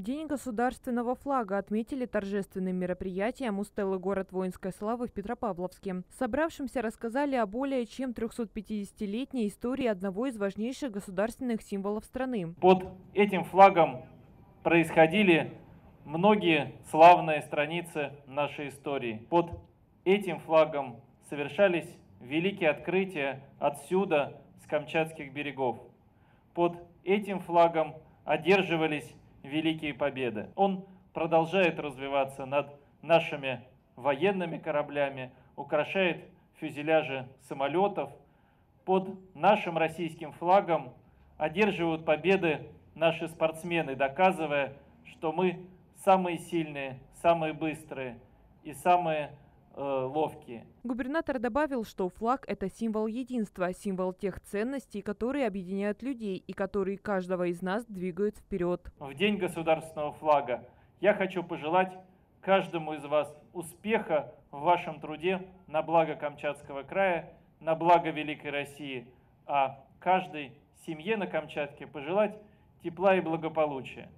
День государственного флага отметили торжественным мероприятием у стелы «Город воинской славы» в Петропавловске. Собравшимся рассказали о более чем 350-летней истории одного из важнейших государственных символов страны. Под этим флагом происходили многие славные страницы нашей истории. Под этим флагом совершались великие открытия отсюда, с Камчатских берегов. Под этим флагом одерживались великие победы. Он продолжает развиваться над нашими военными кораблями, украшает фюзеляжи самолетов. Под нашим российским флагом одерживают победы наши спортсмены, доказывая, что мы самые сильные, самые быстрые и самые ловкие. Губернатор добавил, что флаг – это символ единства, символ тех ценностей, которые объединяют людей и которые каждого из нас двигают вперед. В День государственного флага я хочу пожелать каждому из вас успеха в вашем труде на благо Камчатского края, на благо Великой России, а каждой семье на Камчатке пожелать тепла и благополучия.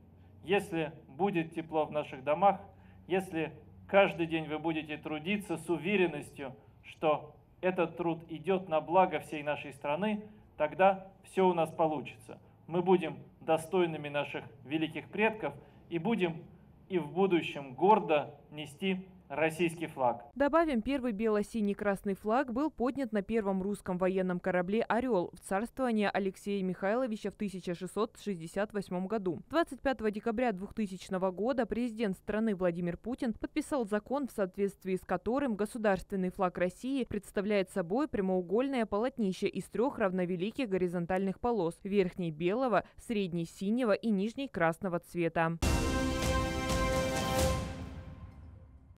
Если будет тепло в наших домах, если каждый день вы будете трудиться с уверенностью, что этот труд идет на благо всей нашей страны, тогда все у нас получится. Мы будем достойными наших великих предков и будем и в будущем гордо нести российский флаг. Добавим, первый бело-синий-красный флаг был поднят на первом русском военном корабле «Орел» в царствование Алексея Михайловича в 1668 году. 25 декабря 2000 года президент страны Владимир Путин подписал закон, в соответствии с которым государственный флаг России представляет собой прямоугольное полотнище из трех равновеликих горизонтальных полос – верхней белого, средней синего и нижней красного цвета.